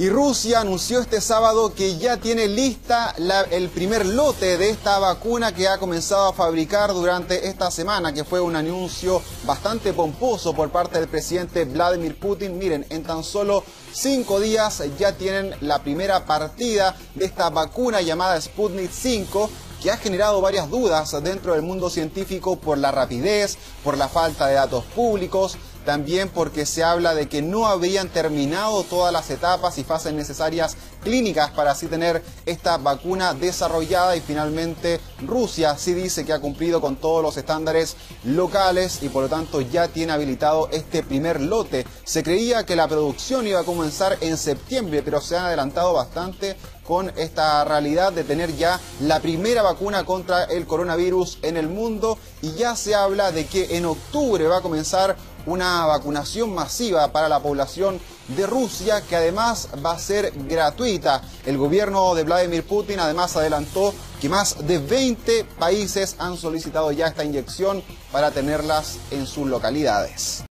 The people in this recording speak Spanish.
Y Rusia anunció este sábado que ya tiene lista el primer lote de esta vacuna que ha comenzado a fabricar durante esta semana, que fue un anuncio bastante pomposo por parte del presidente Vladimir Putin. Miren, en tan solo cinco días ya tienen la primera partida de esta vacuna llamada Sputnik 5 que ha generado varias dudas dentro del mundo científico por la rapidez, por la falta de datos públicos, también porque se habla de que no habrían terminado todas las etapas y fases necesarias clínicas para así tener esta vacuna desarrollada y finalmente Rusia sí dice que ha cumplido con todos los estándares locales y por lo tanto ya tiene habilitado este primer lote. Se creía que la producción iba a comenzar en septiembre, pero se han adelantado bastante con esta realidad de tener ya la primera vacuna contra el coronavirus en el mundo y ya se habla de que en octubre va a comenzar una vacunación masiva para la población de Rusia que además va a ser gratuita. El gobierno de Vladimir Putin además adelantó que más de 20 países han solicitado ya esta inyección para tenerlas en sus localidades.